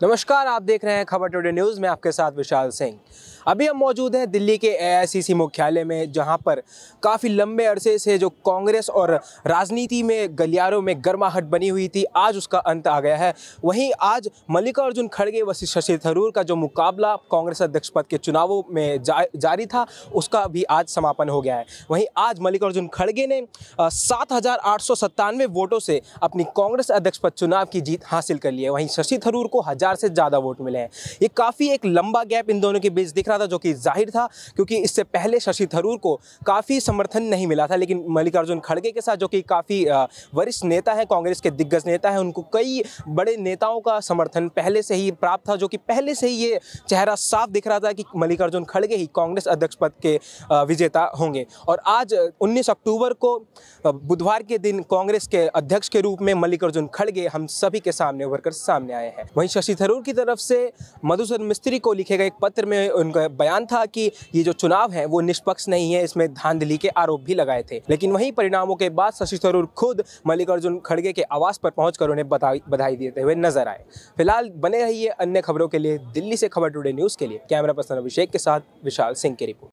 नमस्कार आप देख रहे हैं खबर टुडे न्यूज़ में आपके साथ विशाल सिंह। अभी हम मौजूद हैं दिल्ली के एआईसीसी मुख्यालय में जहाँ पर काफ़ी लंबे अरसे से जो कांग्रेस और राजनीति में गलियारों में गर्माहट बनी हुई थी आज उसका अंत आ गया है। वहीं आज मल्लिकार्जुन खड़गे व शशि थरूर का जो मुकाबला कांग्रेस अध्यक्ष पद के चुनावों में जा, जारी था उसका भी आज समापन हो गया है। वहीं आज मल्लिकार्जुन खड़गे ने सात हज़ार आठ सौ सत्तानवे वोटों से अपनी कांग्रेस अध्यक्ष पद चुनाव की जीत हासिल कर ली है। वहीं शशि थरूर को हज़ार से ज़्यादा वोट मिले हैं। ये काफ़ी एक लंबा गैप इन दोनों के बीच दिख रहा था, जो कि ज़ाहिर था, क्योंकि इससे पहले शशि थरूर को काफ़ी समर्थन नहीं मिला था, लेकिन मल्लिकार्जुन खड़गे के साथ, जो कि काफ़ी वरिष्ठ नेता है, कांग्रेस के दिग्गज नेता है, उनको कई बड़े नेताओं का समर्थन पहले से ही प्राप्त था, जो कि पहले से ही ये चेहरा साफ़ दिख रहा था कि मल्लिकार्जुन खड़गे ही कांग्रेस अध्यक्ष पद के विजेता होंगे। और आज 19 अक्टूबर को बुधवार के दिन कांग्रेस के अध्यक्ष के रूप में मल्लिकार्जुन खड़गे हम सभी के सामने उभर कर सामने आए हैं। वहीं शशि थरूर की तरफ़ से मधुसूदन मिस्त्री को लिखे गए एक पत्र में उनका बयान था कि ये जो चुनाव है, वो निष्पक्ष नहीं है, इसमें धांधली के आरोप भी लगाए थे। लेकिन वही परिणामों के बाद शशि थरूर खुद मल्लिकार्जुन खड़गे के आवास पर पहुंचकर उन्हें बधाई देते हुए नज़र आए। फ़िलहाल बने रहिए अन्य खबरों के लिए दिल्ली से खबर टुडे न्यूज़ के लिए। कैमरा पर्सन अभिषेक के साथ विशाल सिंह की रिपोर्ट।